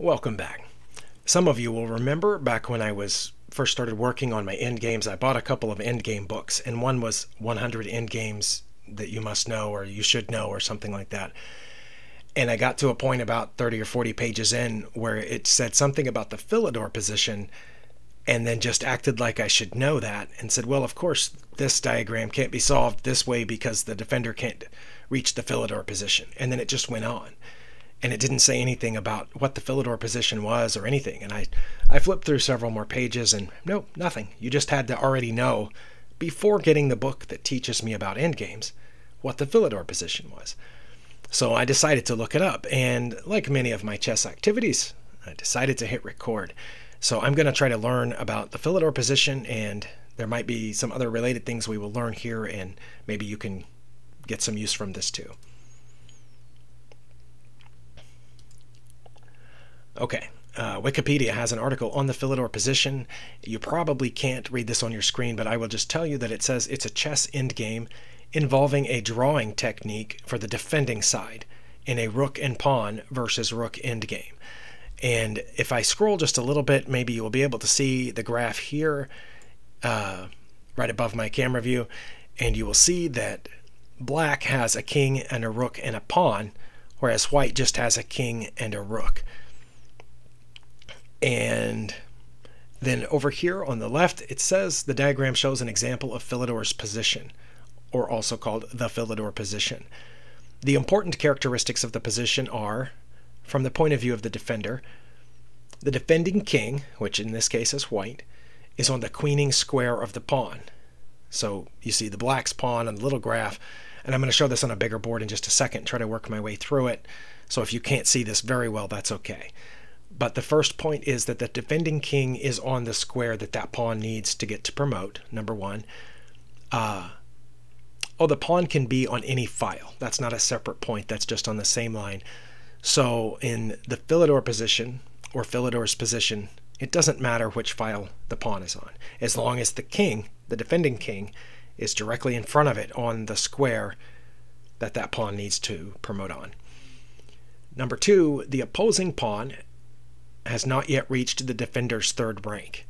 Welcome back. Some of you will remember back when I was first started working on my end games, I bought a couple of end game books, and one was 100 end games that you must know or you should know or something like that. And I got to a point about 30 or 40 pages in where it said something about the Philidor position and then just acted like I should know that and said, well, of course, this diagram can't be solved this way because the defender can't reach the Philidor position. And then it just went on and it didn't say anything about what the Philidor position was or anything. And I, I flipped through several more pages and no, nothing. You just had to already know before getting the book that teaches me about endgames what the Philidor position was. So I decided to look it up, and like many of my chess activities, I decided to hit record. So I'm going to try to learn about the Philidor position, and there might be some other related things we will learn here, and maybe you can get some use from this too. Okay, uh, Wikipedia has an article on the Philidor position. You probably can't read this on your screen, but I will just tell you that it says it's a chess endgame involving a drawing technique for the defending side in a rook and pawn versus rook endgame. And if I scroll just a little bit, maybe you will be able to see the graph here uh, right above my camera view, and you will see that black has a king and a rook and a pawn, whereas white just has a king and a rook. And then over here on the left, it says the diagram shows an example of Philidor's position, or also called the Philidor position. The important characteristics of the position are, from the point of view of the defender, the defending king, which in this case is white, is on the queening square of the pawn. So you see the black's pawn on the little graph, and I'm going to show this on a bigger board in just a second, try to work my way through it. So if you can't see this very well, that's okay. But the first point is that the defending king is on the square that that pawn needs to get to promote, number one. Uh, oh, the pawn can be on any file. That's not a separate point. That's just on the same line. So in the Philidor position, or Philidor's position, it doesn't matter which file the pawn is on, as long as the king, the defending king, is directly in front of it on the square that that pawn needs to promote on. Number two, the opposing pawn has not yet reached the defender's third rank.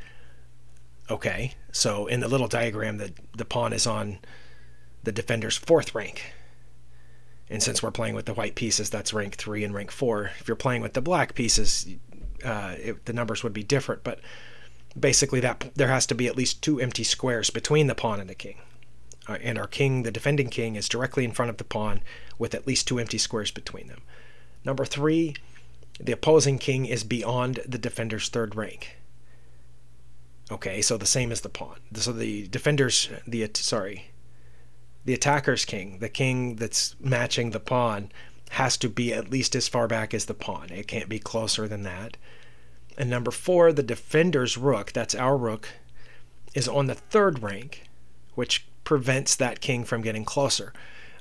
Okay, so in the little diagram, the, the pawn is on the defender's fourth rank. And since we're playing with the white pieces, that's rank three and rank four. If you're playing with the black pieces, uh, it, the numbers would be different. But basically, that there has to be at least two empty squares between the pawn and the king. Uh, and our king, the defending king, is directly in front of the pawn with at least two empty squares between them. Number three, the opposing king is beyond the defender's third rank. Okay, so the same as the pawn. So the defender's the sorry, the attacker's king, the king that's matching the pawn, has to be at least as far back as the pawn. It can't be closer than that. And number four, the defender's rook, that's our rook, is on the third rank, which prevents that king from getting closer.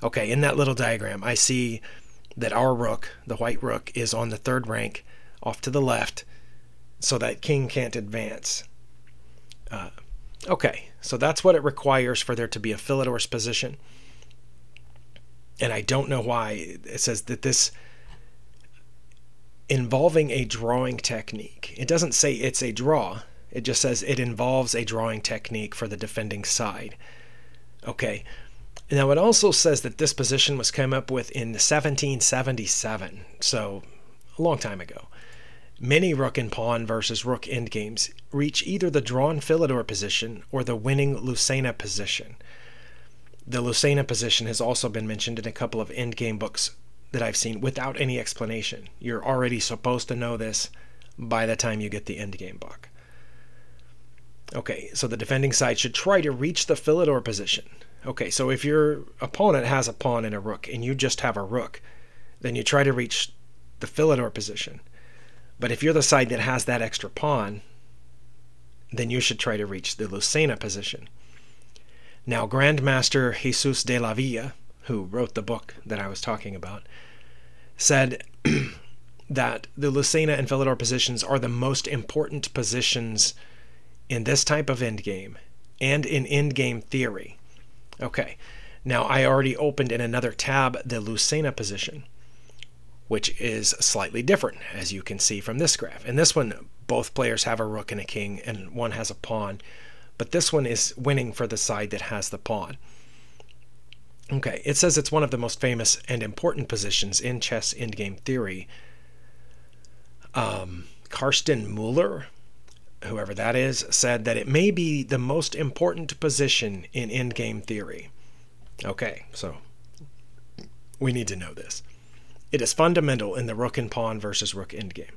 Okay, in that little diagram, I see that our rook, the white rook, is on the third rank off to the left so that king can't advance. Uh, okay, so that's what it requires for there to be a Philidor's position. And I don't know why it says that this involving a drawing technique. It doesn't say it's a draw. It just says it involves a drawing technique for the defending side. Okay, now, it also says that this position was come up with in 1777, so a long time ago. Many rook and pawn versus rook endgames reach either the drawn Philidor position or the winning Lucena position. The Lucena position has also been mentioned in a couple of endgame books that I've seen without any explanation. You're already supposed to know this by the time you get the endgame book. Okay, so the defending side should try to reach the Philidor position. Okay, so if your opponent has a pawn and a rook and you just have a rook, then you try to reach the Philidor position. But if you're the side that has that extra pawn, then you should try to reach the Lucena position. Now, Grandmaster Jesus de la Villa, who wrote the book that I was talking about, said that the Lucena and Philidor positions are the most important positions in this type of endgame and in endgame theory. Okay, now I already opened in another tab the Lucena position, which is slightly different, as you can see from this graph. In this one, both players have a rook and a king, and one has a pawn, but this one is winning for the side that has the pawn. Okay, it says it's one of the most famous and important positions in chess endgame theory. Um, Karsten Mueller, whoever that is, said that it may be the most important position in endgame theory. Okay, so we need to know this. It is fundamental in the rook and pawn versus rook endgame.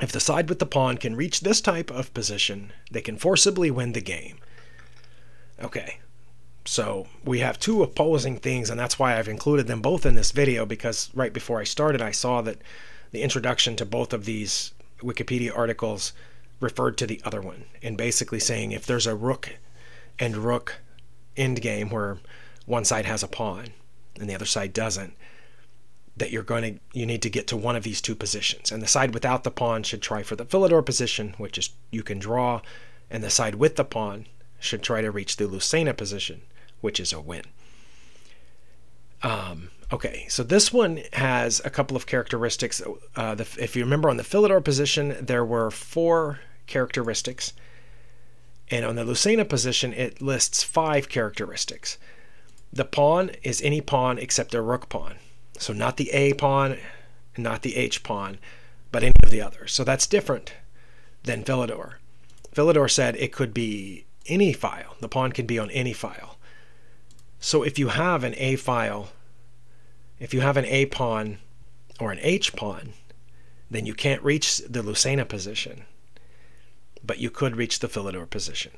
If the side with the pawn can reach this type of position, they can forcibly win the game. Okay, so we have two opposing things, and that's why I've included them both in this video because right before I started, I saw that the introduction to both of these Wikipedia articles referred to the other one, and basically saying if there's a rook and rook endgame where one side has a pawn and the other side doesn't, that you're going to you need to get to one of these two positions. And the side without the pawn should try for the Philidor position, which is you can draw, and the side with the pawn should try to reach the Lucena position, which is a win. Um, okay, so this one has a couple of characteristics. Uh, the, if you remember on the Philidor position, there were four characteristics. And on the Lucena position, it lists five characteristics. The pawn is any pawn except a rook pawn. So not the A pawn, and not the H pawn, but any of the others. So that's different than Philidor. Philidor said it could be any file. The pawn can be on any file. So if you have an A file, if you have an A pawn or an H pawn, then you can't reach the Lucena position, but you could reach the Philidor position.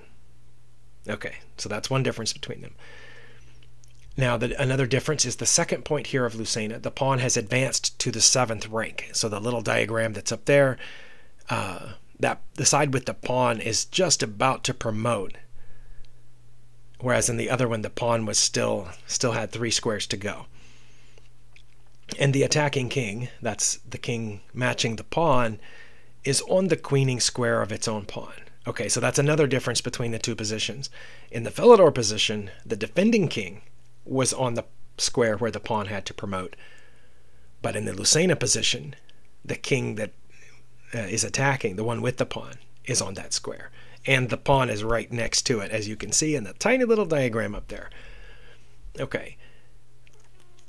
Okay, so that's one difference between them. Now, the, another difference is the second point here of Lucena. The pawn has advanced to the seventh rank. So the little diagram that's up there, uh, that the side with the pawn is just about to promote. Whereas in the other one, the pawn was still still had three squares to go. And the attacking king, that's the king matching the pawn, is on the queening square of its own pawn. Okay, so that's another difference between the two positions. In the Philidor position, the defending king was on the square where the pawn had to promote. But in the Lucena position, the king that uh, is attacking, the one with the pawn, is on that square. And the pawn is right next to it, as you can see in the tiny little diagram up there. Okay.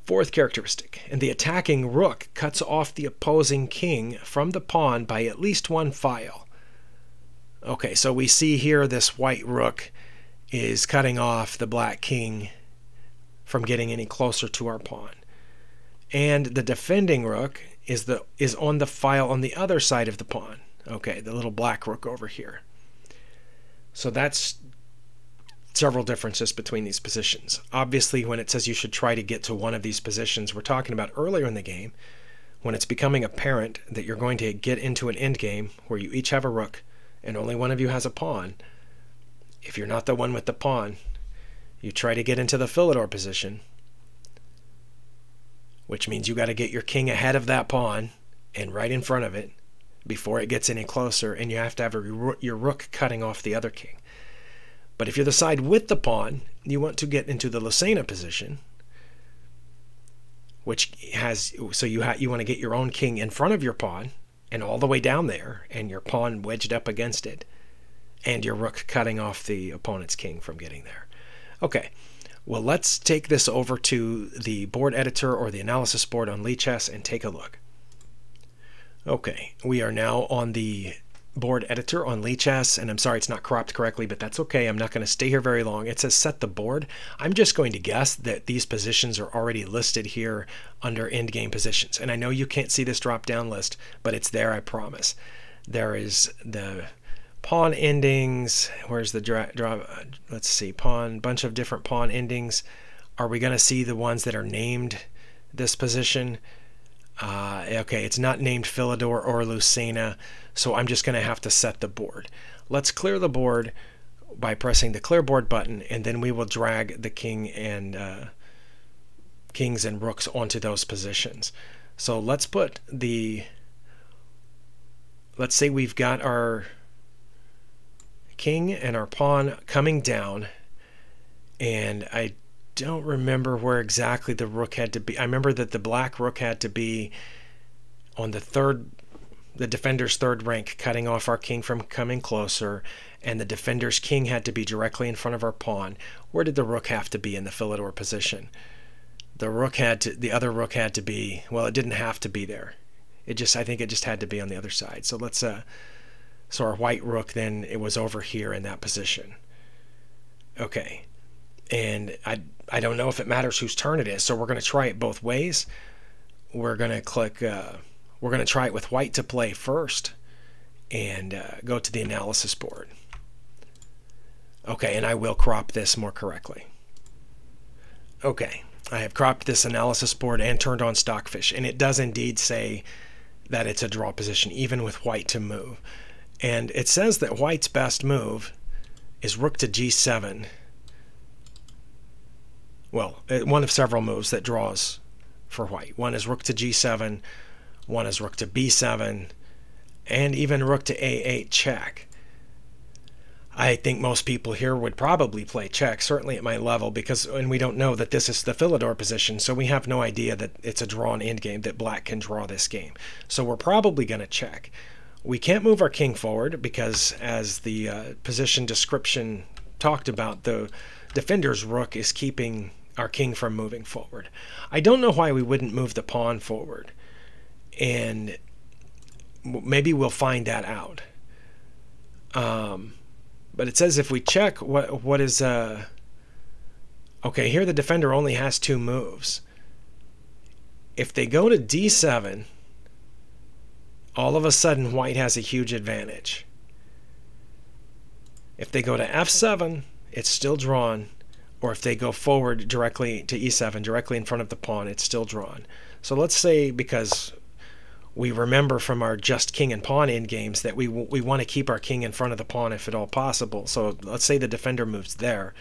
Fourth characteristic, and the attacking rook cuts off the opposing king from the pawn by at least one file. Okay, so we see here this white rook is cutting off the black king from getting any closer to our pawn. And the defending rook is the is on the file on the other side of the pawn. Okay, the little black rook over here. So that's several differences between these positions. Obviously, when it says you should try to get to one of these positions, we're talking about earlier in the game when it's becoming apparent that you're going to get into an endgame where you each have a rook and only one of you has a pawn. If you're not the one with the pawn, you try to get into the Philidor position, which means you got to get your king ahead of that pawn and right in front of it before it gets any closer, and you have to have a, your rook cutting off the other king. But if you're the side with the pawn, you want to get into the Lucena position, which has so you ha, you want to get your own king in front of your pawn and all the way down there, and your pawn wedged up against it, and your rook cutting off the opponent's king from getting there. Okay, well, let's take this over to the board editor or the analysis board on Lichess and take a look. Okay, we are now on the board editor on Lichess, and I'm sorry it's not cropped correctly, but that's okay. I'm not going to stay here very long. It says set the board. I'm just going to guess that these positions are already listed here under endgame positions. And I know you can't see this drop down list, but it's there, I promise. There is the pawn endings. Where's the draw? Dra let's see, pawn, bunch of different pawn endings. Are we going to see the ones that are named this position? Uh, okay, it's not named Philidor or Lucena, so I'm just going to have to set the board. Let's clear the board by pressing the clear board button, and then we will drag the king and uh, kings and rooks onto those positions. So let's put the, let's say we've got our king and our pawn coming down. And I don't remember where exactly the rook had to be. I remember that the black rook had to be on the third, the defender's third rank, cutting off our king from coming closer, and the defender's king had to be directly in front of our pawn. Where did the rook have to be in the philidor position? The rook had to, the other rook had to be, well, it didn't have to be there. It just, I think it just had to be on the other side. So let's, uh, so our white rook then, it was over here in that position. Okay. And I, I don't know if it matters whose turn it is. So we're going to try it both ways. We're going to click, uh, we're going to try it with white to play first and uh, go to the analysis board. Okay, and I will crop this more correctly. Okay, I have cropped this analysis board and turned on Stockfish, and it does indeed say that it's a draw position, even with white to move. And it says that white's best move is rook to g7. Well, uh, one of several moves that draws for white. One is rook to g7, one is rook to b7, and even rook to a8 check. I think most people here would probably play check, certainly at my level, because and we don't know that this is the Philidor position, so we have no idea that it's a drawn endgame, that black can draw this game. So we're probably going to check. We can't move our king forward because, as the uh, position description talked about, the defender's rook is keeping our king from moving forward. I don't know why we wouldn't move the pawn forward, and maybe we'll find that out. Um, but it says if we check what what is uh okay here the defender only has two moves. If they go to d7 all of a sudden white has a huge advantage. If they go to f7 it's still drawn or if they go forward directly to e7 directly in front of the pawn it's still drawn. So let's say because we remember from our just king and pawn in games that we we want to keep our king in front of the pawn if at all possible. So let's say the defender moves there.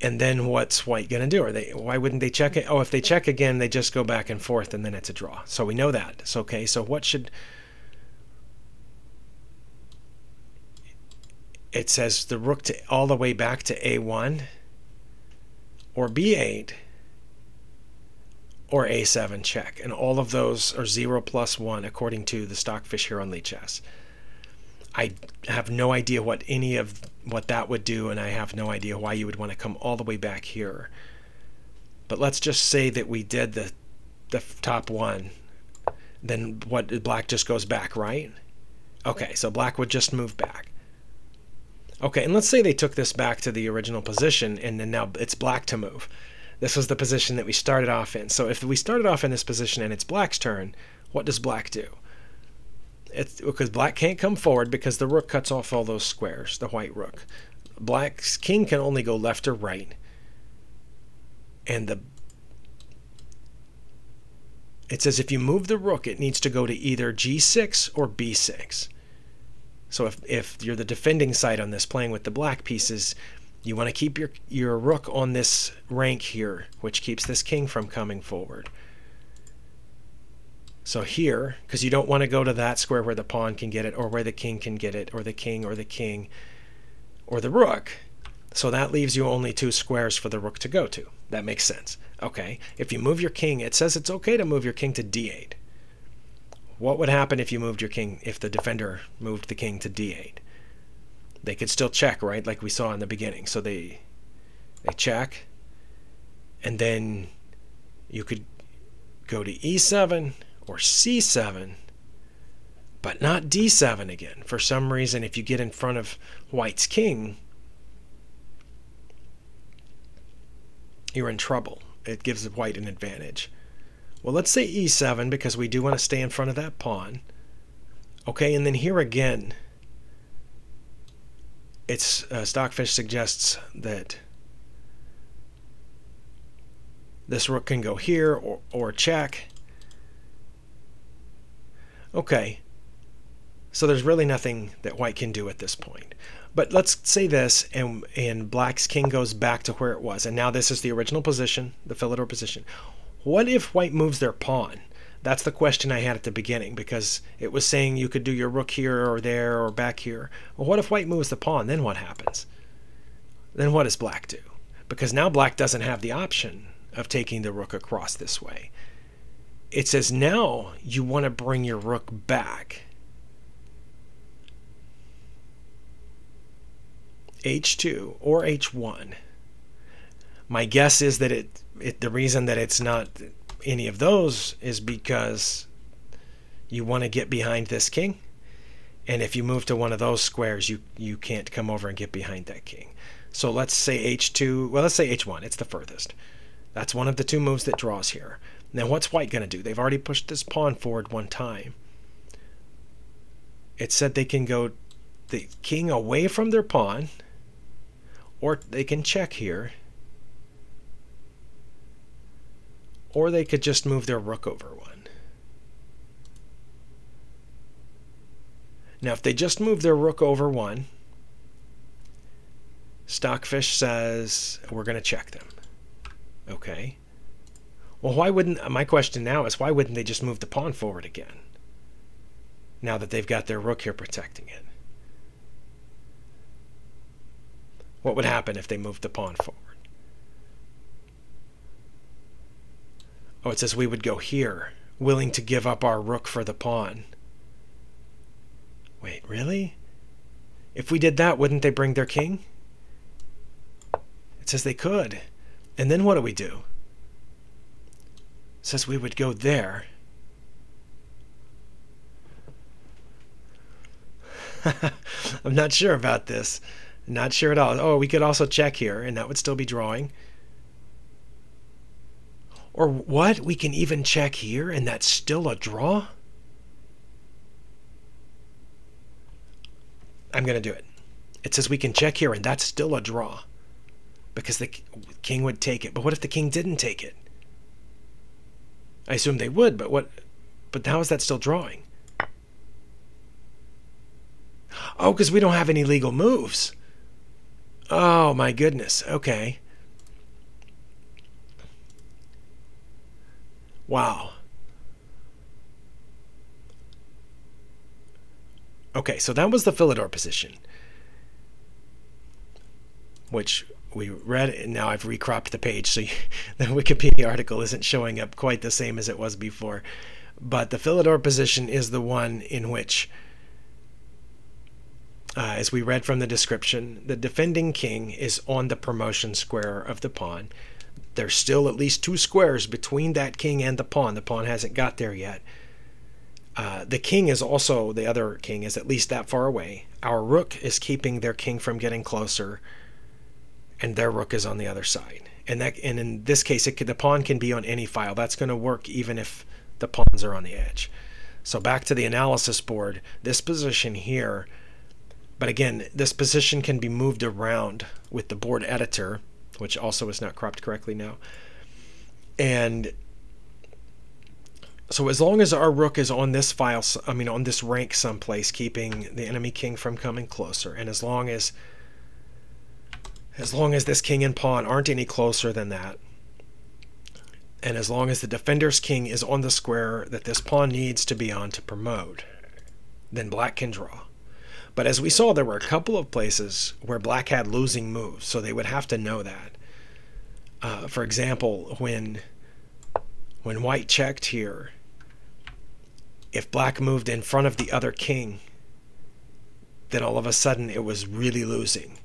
And then what's white going to do? Are they why wouldn't they check it? Oh, if they check again, they just go back and forth and then it's a draw. So we know that. It's okay. So what should it says the rook to all the way back to a1 or b8 or a7 check. And all of those are 0 plus 1 according to the Stockfish here on Lichess. I have no idea what any of what that would do, and I have no idea why you would want to come all the way back here. But let's just say that we did the, the top one. Then what black just goes back, right? Okay, so black would just move back. Okay, and let's say they took this back to the original position, and then now it's black to move. This was the position that we started off in. So if we started off in this position and it's black's turn, what does black do? It's because black can't come forward because the rook cuts off all those squares, the white rook. Black's king can only go left or right. And the it says if you move the rook, it needs to go to either g6 or b6. So if, if you're the defending side on this, playing with the black pieces, you want to keep your, your rook on this rank here, which keeps this king from coming forward. So here, because you don't want to go to that square where the pawn can get it, or where the king can get it, or the king, or the king, or the rook. So that leaves you only two squares for the rook to go to. That makes sense. Okay, if you move your king, it says it's okay to move your king to d8. What would happen if you moved your king, if the defender moved the king to d8? They could still check, right? Like we saw in the beginning. So they they check, and then you could go to e7 or c7, but not d7 again. For some reason, if you get in front of white's king, you're in trouble. It gives white an advantage. Well, let's say e7 because we do want to stay in front of that pawn. Okay, and then here again, it's uh, Stockfish suggests that this rook can go here or, or check. Okay, so there's really nothing that white can do at this point. But let's say this, and, and black's king goes back to where it was, and now this is the original position, the Philidor position. What if white moves their pawn? That's the question I had at the beginning because it was saying you could do your rook here or there or back here. Well, what if white moves the pawn? Then what happens? Then what does black do? because now black doesn't have the option of taking the rook across this way. It says now you want to bring your rook back. H2 or H1. My guess is that it, it the reason that it's not any of those is because you want to get behind this king. And if you move to one of those squares, you, you can't come over and get behind that king. So let's say h2, well, let's say h1. It's the furthest. That's one of the two moves that draws here. Now what's white going to do? They've already pushed this pawn forward one time. It said they can go the king away from their pawn, or they can check here, or they could just move their rook over one. Now if they just move their rook over one, Stockfish says we're going to check them. Okay. Well, why wouldn't, my question now is why wouldn't they just move the pawn forward again? Now that they've got their rook here protecting it. What would happen if they moved the pawn forward? Oh, it says we would go here, willing to give up our rook for the pawn. Wait, really? If we did that, wouldn't they bring their king? It says they could. And then what do we do? It says we would go there. I'm not sure about this. Not sure at all. Oh, we could also check here, and that would still be drawing. Or what? We can even check here, and that's still a draw? I'm going to do it. It says we can check here, and that's still a draw because the king would take it. But what if the king didn't take it? I assume they would, but what? But how is that still drawing? Oh, because we don't have any legal moves. Oh my goodness. Okay. Wow. Okay, so that was the Philidor position, which we read and now I've recropped the page, so you, the Wikipedia article isn't showing up quite the same as it was before. But the Philidor position is the one in which, uh, as we read from the description, the defending king is on the promotion square of the pawn. There's still at least two squares between that king and the pawn. The pawn hasn't got there yet. Uh, the king is also, the other king is at least that far away. Our rook is keeping their king from getting closer and their rook is on the other side. And that and in this case, it could, the pawn can be on any file. That's going to work even if the pawns are on the edge. So back to the analysis board, this position here, but again, this position can be moved around with the board editor, which also is not cropped correctly now. And so as long as our rook is on this file, I mean on this rank someplace, keeping the enemy king from coming closer, and as long as as long as this king and pawn aren't any closer than that, and as long as the defender's king is on the square that this pawn needs to be on to promote, then black can draw. But as we saw, there were a couple of places where black had losing moves, so they would have to know that. Uh, for example, when when white checked here, if black moved in front of the other king, then all of a sudden it was really losing.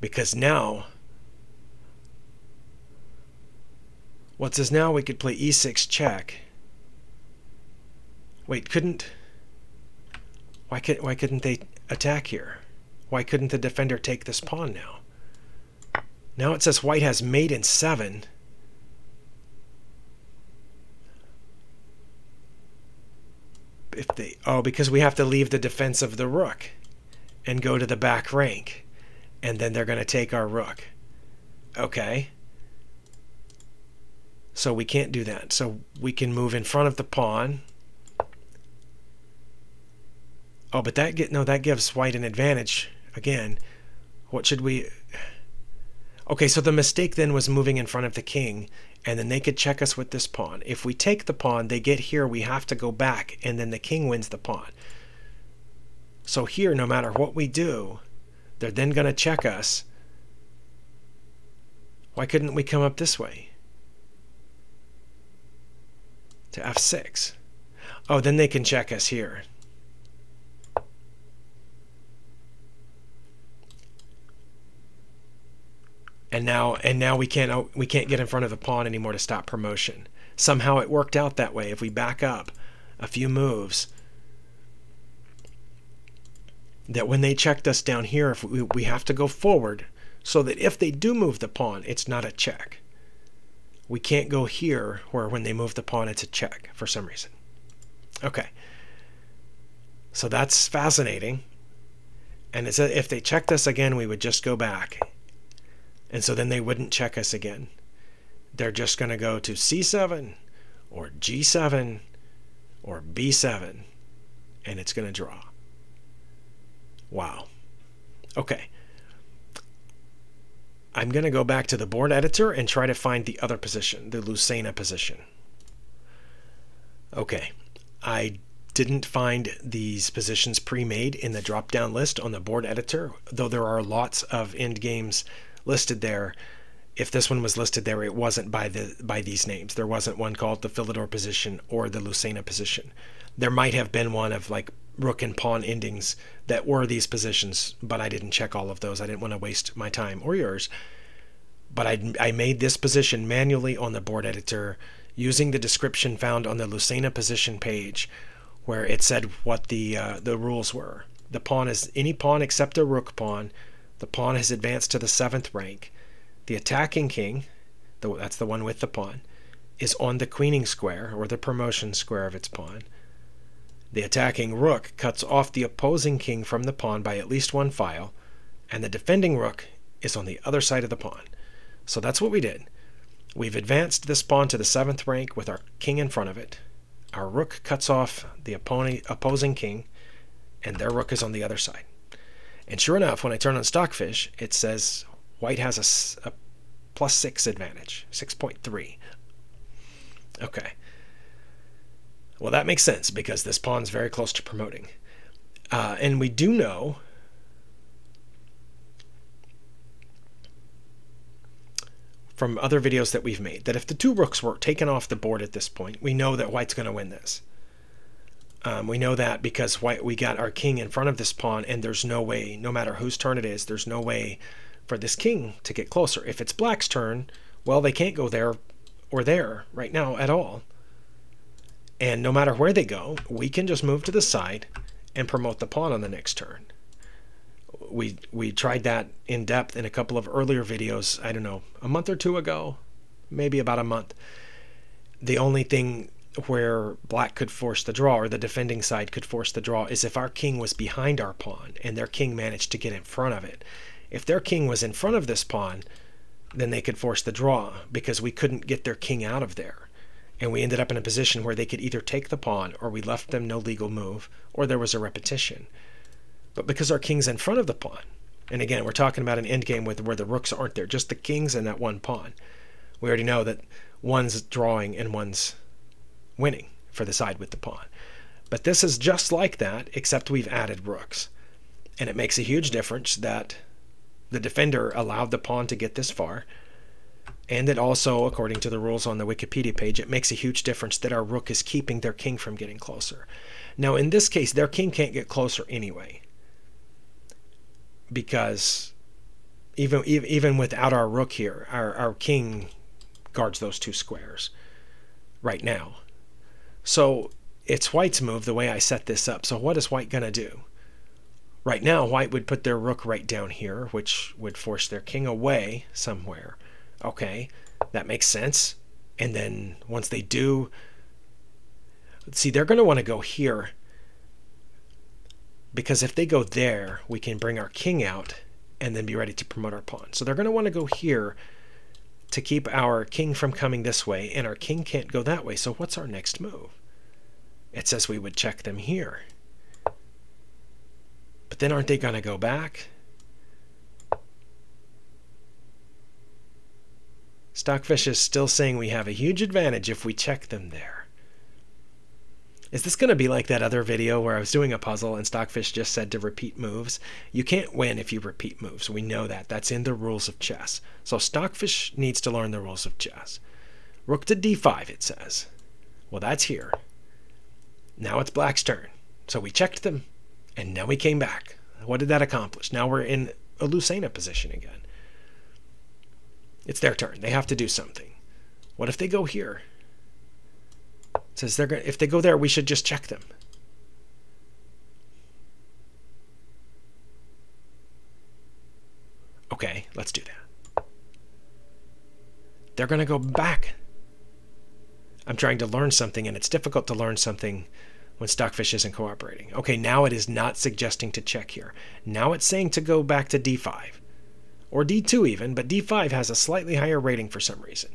Because now what says now? We could play e6 check. Wait couldn't why could why couldn't they attack here why couldn't the defender take this pawn now now it says white has mate in 7 if they oh because we have to leave the defense of the rook and go to the back rank and then they're going to take our rook. Okay. So we can't do that. So we can move in front of the pawn. Oh, but that get no, that gives white an advantage. Again, what should we Okay, so the mistake then was moving in front of the king, and then they could check us with this pawn. If we take the pawn, they get here, we have to go back, and then the king wins the pawn. So here, no matter what we do, they're then going to check us Why couldn't we come up this way? To f6. Oh, then they can check us here. And now and now we can't oh, we can't get in front of the pawn anymore to stop promotion. Somehow it worked out that way. If we back up a few moves, that when they checked us down here, if we, we have to go forward so that if they do move the pawn, it's not a check. We can't go here where when they move the pawn, it's a check for some reason. Okay. So that's fascinating. And if they checked us again, we would just go back. And so then they wouldn't check us again. They're just going to go to C7 or G7 or B7 and it's going to draw. Wow. Okay. I'm going to go back to the board editor and try to find the other position, the Lucena position. Okay. I didn't find these positions pre-made in the drop-down list on the board editor, though there are lots of end games listed there. If this one was listed there, it wasn't by the by these names. There wasn't one called the Philidor position or the Lucena position. There might have been one of like rook and pawn endings that were these positions, but I didn't check all of those. I didn't want to waste my time or yours. But I, I made this position manually on the board editor using the description found on the Lucena position page where it said what the, uh, the rules were. The pawn is any pawn except a rook pawn. The pawn has advanced to the seventh rank. The attacking king, that's the one with the pawn, is on the queening square or the promotion square of its pawn. The attacking rook cuts off the opposing king from the pawn by at least one file, and the defending rook is on the other side of the pawn. So that's what we did. We've advanced this pawn to the seventh rank with our king in front of it. Our rook cuts off the opposing king, and their rook is on the other side. And sure enough, when I turn on Stockfish, it says white has a, a plus six advantage, 6.3. Okay. Well, that makes sense because this pawn's very close to promoting. Uh, and we do know from other videos that we've made that if the two rooks were taken off the board at this point, we know that white's going to win this. Um, we know that because white we got our king in front of this pawn, and there's no way, no matter whose turn it is, there's no way for this king to get closer. If it's black's turn, well, they can't go there or there right now at all. And no matter where they go, we can just move to the side and promote the pawn on the next turn. We we tried that in depth in a couple of earlier videos, I don't know, a month or two ago, maybe about a month. The only thing where black could force the draw or the defending side could force the draw is if our king was behind our pawn and their king managed to get in front of it. If their king was in front of this pawn, then they could force the draw because we couldn't get their king out of there and we ended up in a position where they could either take the pawn or we left them no legal move or there was a repetition. But because our king's in front of the pawn, and again, we're talking about an endgame with where the rooks aren't there, just the kings and that one pawn. We already know that one's drawing and one's winning for the side with the pawn. But this is just like that, except we've added rooks. And it makes a huge difference that the defender allowed the pawn to get this far, and it also, according to the rules on the Wikipedia page, it makes a huge difference that our rook is keeping their king from getting closer. Now, in this case, their king can't get closer anyway. Because even even without our rook here, our, our king guards those two squares right now. So it's white's move the way I set this up. So what is white going to do? Right now, white would put their rook right down here, which would force their king away somewhere. Okay, that makes sense. And then once they do, see, they're going to want to go here because if they go there, we can bring our king out and then be ready to promote our pawn. So they're going to want to go here to keep our king from coming this way, and our king can't go that way. So what's our next move? It says we would check them here. But then aren't they going to go back? Stockfish is still saying we have a huge advantage if we check them there. Is this going to be like that other video where I was doing a puzzle and Stockfish just said to repeat moves? You can't win if you repeat moves. We know that. That's in the rules of chess. So Stockfish needs to learn the rules of chess. Rook to d5, it says. Well, that's here. Now it's black's turn. So we checked them, and now we came back. What did that accomplish? Now we're in a Lucena position again. It's their turn. They have to do something. What if they go here? Says they're if they go there, we should just check them. Okay, let's do that. They're going to go back. I'm trying to learn something, and it's difficult to learn something when Stockfish isn't cooperating. Okay, now it is not suggesting to check here. Now it's saying to go back to D5. Or D2 even, but D5 has a slightly higher rating for some reason.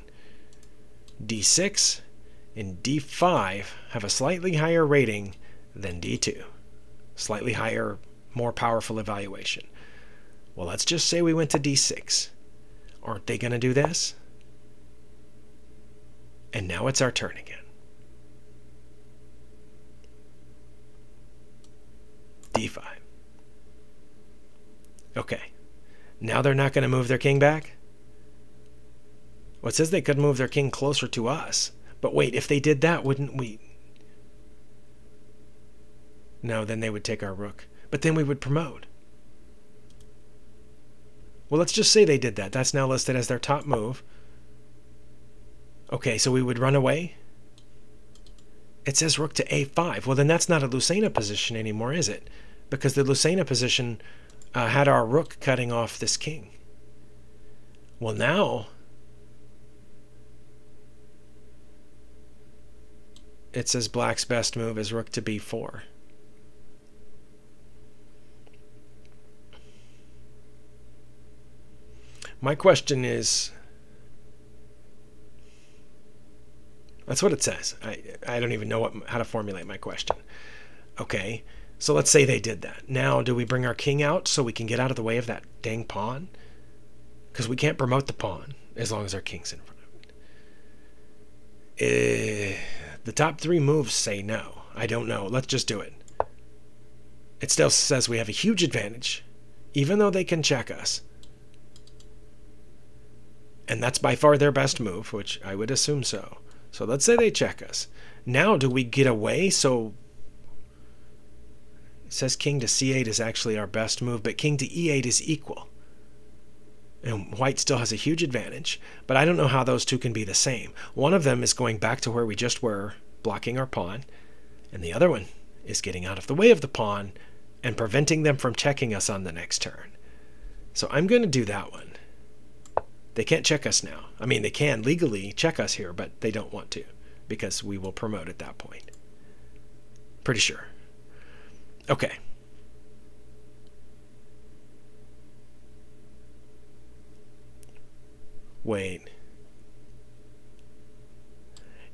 D6 and D5 have a slightly higher rating than D2. Slightly higher, more powerful evaluation. Well, let's just say we went to D6. Aren't they going to do this? And now it's our turn again. D5. Okay. Now they're not going to move their king back? It says they could move their king closer to us. But wait, if they did that, wouldn't we... No, then they would take our rook. But then we would promote. Well, let's just say they did that. That's now listed as their top move. Okay, so we would run away? It says rook to a5. Well, then that's not a Lucena position anymore, is it? Because the Lucena position uh, had our rook cutting off this king. Well, now it says black's best move is rook to b4. My question is That's what it says. I, I don't even know what, how to formulate my question. Okay, so let's say they did that. Now, do we bring our king out so we can get out of the way of that dang pawn? Because we can't promote the pawn as long as our king's in front of it. Uh, the top three moves say no. I don't know. Let's just do it. It still says we have a huge advantage, even though they can check us. And that's by far their best move, which I would assume so. So let's say they check us. Now, do we get away? So it says king to c8 is actually our best move, but king to e8 is equal. And white still has a huge advantage, but I don't know how those two can be the same. One of them is going back to where we just were, blocking our pawn, and the other one is getting out of the way of the pawn and preventing them from checking us on the next turn. So I'm going to do that one. They can't check us now. I mean, they can legally check us here, but they don't want to because we will promote at that point. Pretty sure. Okay. Wait.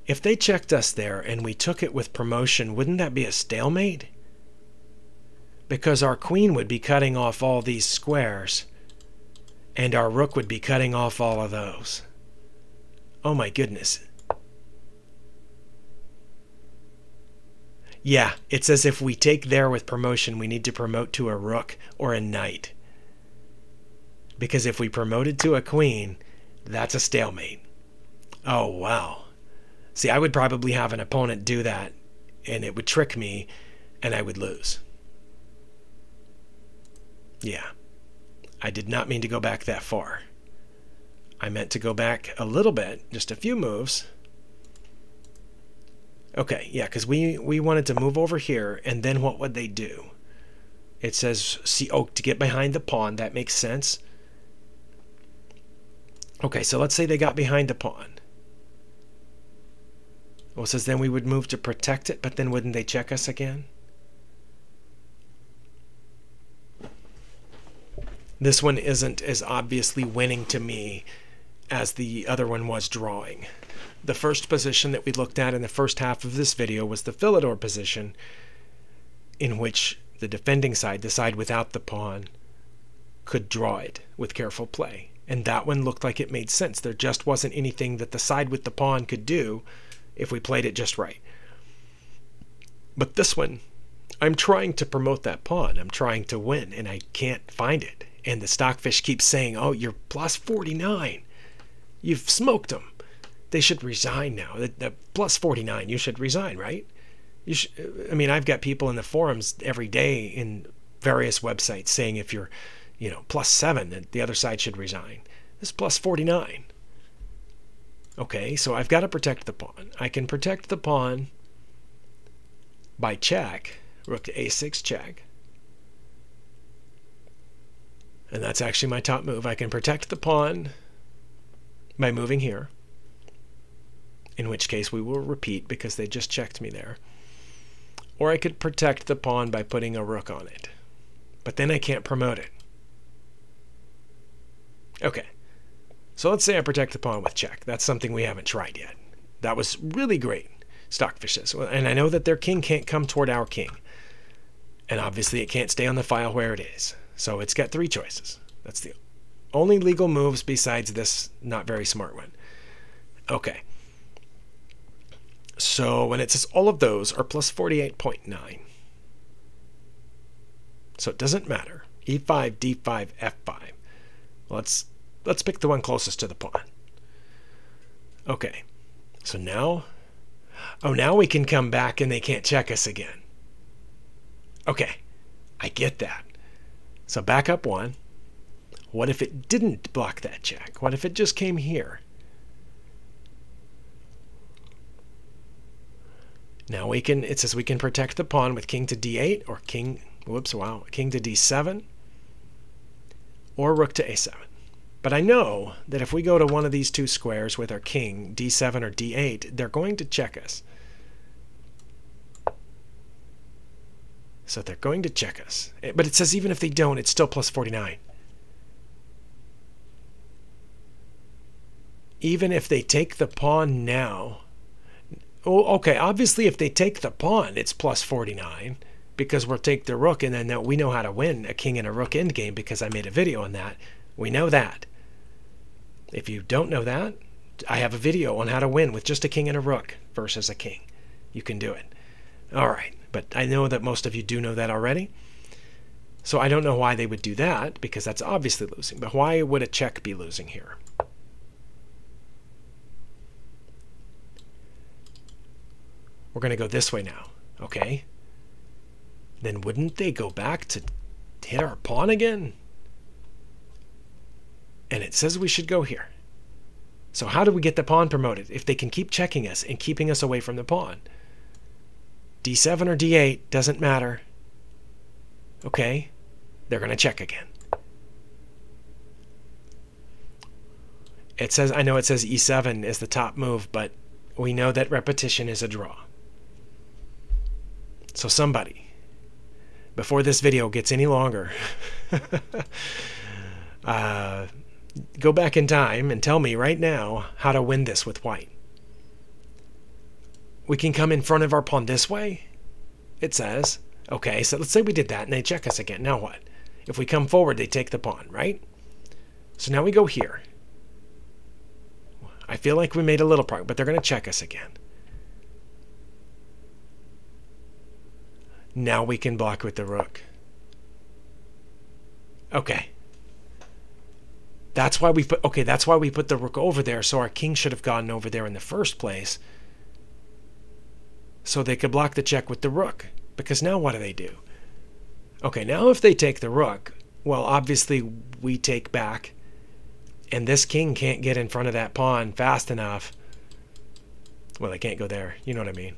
If they checked us there and we took it with promotion, wouldn't that be a stalemate? Because our queen would be cutting off all these squares and our rook would be cutting off all of those. Oh my goodness. Yeah, it's as if we take there with promotion, we need to promote to a rook or a knight. Because if we promoted to a queen, that's a stalemate. Oh, wow. See, I would probably have an opponent do that, and it would trick me, and I would lose. Yeah. I did not mean to go back that far. I meant to go back a little bit, just a few moves. Okay, yeah, because we, we wanted to move over here, and then what would they do? It says, see, oh, to get behind the pawn. That makes sense. Okay, so let's say they got behind the pawn. Well, says then we would move to protect it, but then wouldn't they check us again? This one isn't as obviously winning to me as the other one was drawing. The first position that we looked at in the first half of this video was the Philidor position, in which the defending side, the side without the pawn, could draw it with careful play. And that one looked like it made sense. There just wasn't anything that the side with the pawn could do if we played it just right. But this one, I'm trying to promote that pawn. I'm trying to win, and I can't find it. And the stockfish keeps saying, "Oh, you're plus 49. You've smoked them. They should resign now. The, the plus 49. You should resign, right? You should, I mean, I've got people in the forums every day in various websites saying if you're, you know, plus seven, that the other side should resign. This is plus 49. Okay, so I've got to protect the pawn. I can protect the pawn by check, rook to a6 check. And that's actually my top move. I can protect the pawn by moving here, in which case we will repeat because they just checked me there. Or I could protect the pawn by putting a rook on it. But then I can't promote it. Okay. So let's say I protect the pawn with check. That's something we haven't tried yet. That was really great, Stockfish says. And I know that their king can't come toward our king. And obviously it can't stay on the file where it is. So it's got three choices. That's the only legal moves besides this not very smart one. Okay. So when it says all of those are plus 48.9. So it doesn't matter. E5, D5, F5. Let's let's pick the one closest to the pawn. Okay. So now Oh, now we can come back and they can't check us again. Okay. I get that. So back up one. What if it didn't block that check? What if it just came here? Now we can, it says we can protect the pawn with king to d8 or king, whoops, wow, king to d7 or rook to a7. But I know that if we go to one of these two squares with our king, d7 or d8, they're going to check us. So they're going to check us. Eh, but it says even if they don't, it's still plus 49. Even if they take the pawn now, Oh, okay. Obviously, if they take the pawn, it's plus 49 because we'll take the rook, and then we know how to win a king and a rook endgame because I made a video on that. We know that. If you don't know that, I have a video on how to win with just a king and a rook versus a king. You can do it. All right, but I know that most of you do know that already. So I don't know why they would do that because that's obviously losing. But why would a check be losing here? We're going to go this way now. Okay. Then wouldn't they go back to hit our pawn again? And it says we should go here. So how do we get the pawn promoted if they can keep checking us and keeping us away from the pawn? D7 or D8 doesn't matter. Okay, they're going to check again. It says, I know it says E7 is the top move, but we know that repetition is a draw. So somebody, before this video gets any longer, uh, go back in time and tell me right now how to win this with white. We can come in front of our pawn this way, it says. Okay, so let's say we did that and they check us again. Now what? If we come forward, they take the pawn, right? So now we go here. I feel like we made a little progress, but they're going to check us again. Now we can block with the rook. Okay. That's why we put okay, that's why we put the rook over there, so our king should have gotten over there in the first place. So they could block the check with the rook. Because now what do they do? Okay, now if they take the rook, well obviously we take back and this king can't get in front of that pawn fast enough. Well, they can't go there. You know what I mean?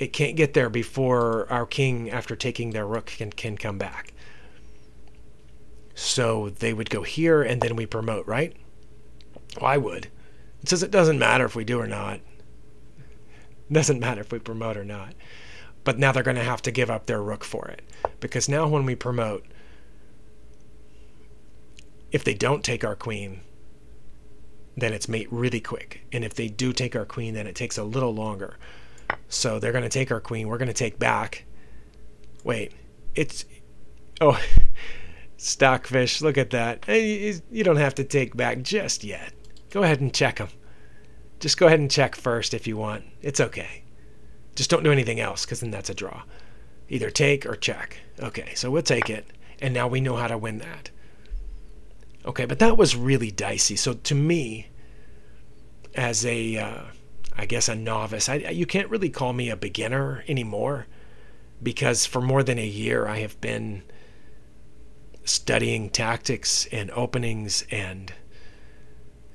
It can't get there before our king, after taking their rook, can, can come back. So they would go here, and then we promote, right? Well, I would. It says it doesn't matter if we do or not. It doesn't matter if we promote or not. But now they're going to have to give up their rook for it. Because now when we promote, if they don't take our queen, then it's mate really quick. And if they do take our queen, then it takes a little longer. So they're going to take our queen. We're going to take back. Wait, it's. Oh, Stockfish, look at that. You don't have to take back just yet. Go ahead and check them. Just go ahead and check first if you want. It's okay. Just don't do anything else because then that's a draw. Either take or check. Okay, so we'll take it. And now we know how to win that. Okay, but that was really dicey. So to me, as a, uh, I guess a novice, I, you can't really call me a beginner anymore because for more than a year I have been studying tactics and openings and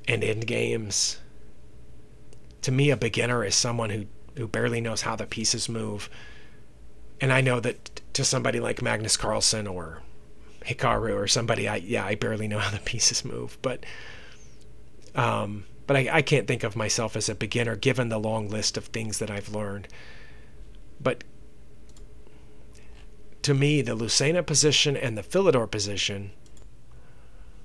and end games. To me, a beginner is someone who who barely knows how the pieces move. And I know that to somebody like Magnus Carlsen or Hikaru or somebody, I yeah, I barely know how the pieces move, but um, but I, I can't think of myself as a beginner given the long list of things that I've learned. But to me, the Lucena position and the Philidor position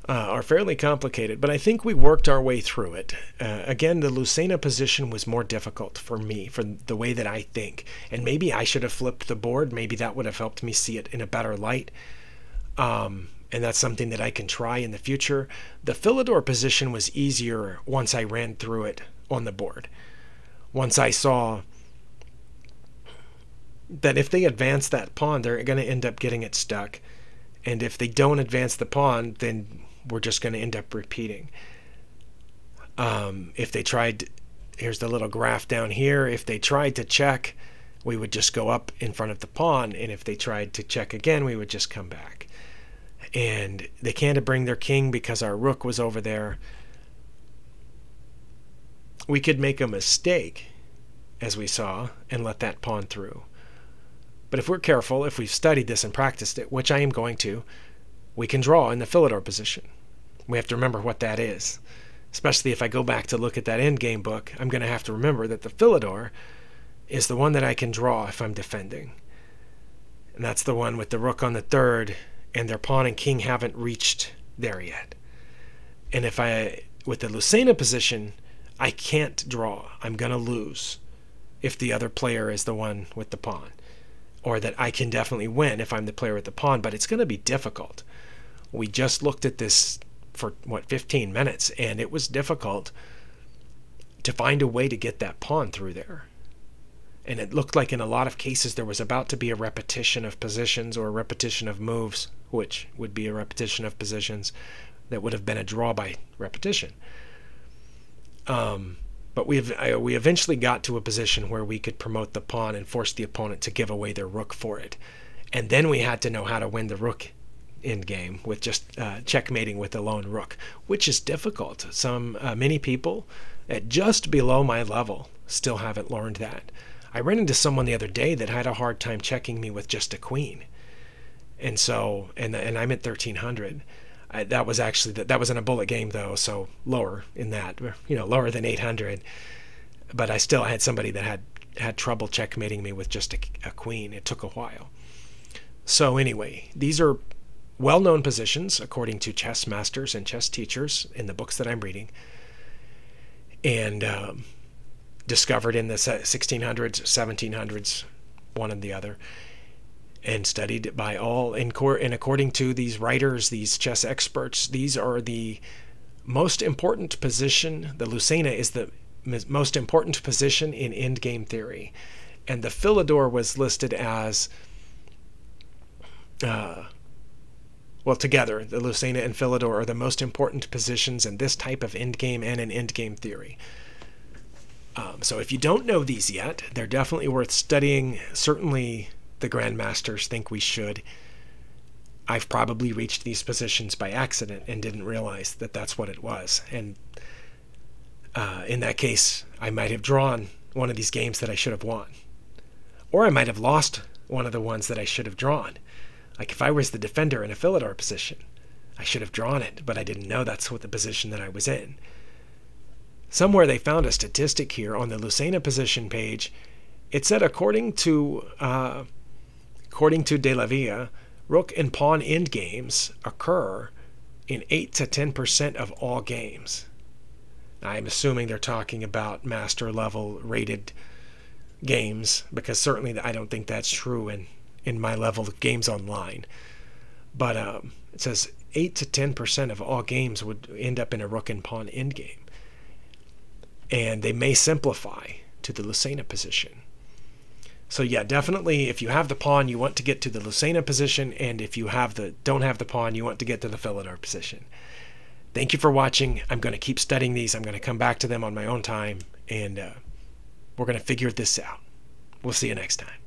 uh, are fairly complicated, but I think we worked our way through it. Uh, again, the Lucena position was more difficult for me, for the way that I think. And maybe I should have flipped the board. Maybe that would have helped me see it in a better light. Um, and that's something that I can try in the future. The Philidor position was easier once I ran through it on the board. Once I saw that if they advance that pawn, they're going to end up getting it stuck. And if they don't advance the pawn, then we're just going to end up repeating. Um, if they tried, here's the little graph down here. If they tried to check, we would just go up in front of the pawn. And if they tried to check again, we would just come back. And they can't bring their king because our rook was over there. We could make a mistake, as we saw, and let that pawn through. But if we're careful, if we've studied this and practiced it, which I am going to, we can draw in the Philidor position. We have to remember what that is. Especially if I go back to look at that endgame book, I'm going to have to remember that the Philidor is the one that I can draw if I'm defending. And that's the one with the rook on the third, and their pawn and king haven't reached there yet. And if I, with the Lucena position, I can't draw. I'm going to lose if the other player is the one with the pawn or that I can definitely win if I'm the player with the pawn, but it's going to be difficult. We just looked at this for what 15 minutes and it was difficult to find a way to get that pawn through there. And it looked like in a lot of cases there was about to be a repetition of positions or a repetition of moves, which would be a repetition of positions that would have been a draw by repetition. Um, but we we eventually got to a position where we could promote the pawn and force the opponent to give away their rook for it, and then we had to know how to win the rook endgame with just uh, checkmating with a lone rook, which is difficult. Some uh, many people at just below my level still haven't learned that. I ran into someone the other day that had a hard time checking me with just a queen, and so and and I'm at 1300 I, that was actually that, that was in a bullet game though, so lower in that, you know, lower than 800. But I still had somebody that had had trouble checkmating me with just a, a queen. It took a while. So anyway, these are well-known positions according to chess masters and chess teachers in the books that I'm reading, and um, discovered in the 1600s, 1700s, one and the other and studied by all In and, and according to these writers these chess experts these are the most important position the lucena is the most important position in endgame theory. And the philidor was listed as uh, well together the lucena and philidor are the most important positions in this type of endgame and in endgame theory um, so if you don't know these yet they're definitely worth studying certainly the grandmasters think we should. I've probably reached these positions by accident and didn't realize that that's what it was. And uh, in that case, I might have drawn one of these games that I should have won. Or I might have lost one of the ones that I should have drawn. Like if I was the defender in a Philidor position, I should have drawn it, but I didn't know that's what the position that I was in. Somewhere they found a statistic here on the Lucena position page. It said according to uh, According to De La Villa, rook and pawn endgames occur in 8 to 10% of all games. I'm assuming they're talking about master level rated games because certainly I don't think that's true in, in my level of games online. But um, it says 8 to 10% of all games would end up in a rook and pawn endgame. And they may simplify to the Lucena position. So yeah, definitely if you have the pawn, you want to get to the Lucena position, and if you have the don't have the pawn, you want to get to the Philidor position. Thank you for watching. I'm going to keep studying these. I'm going to come back to them on my own time, and uh, we're going to figure this out. We'll see you next time.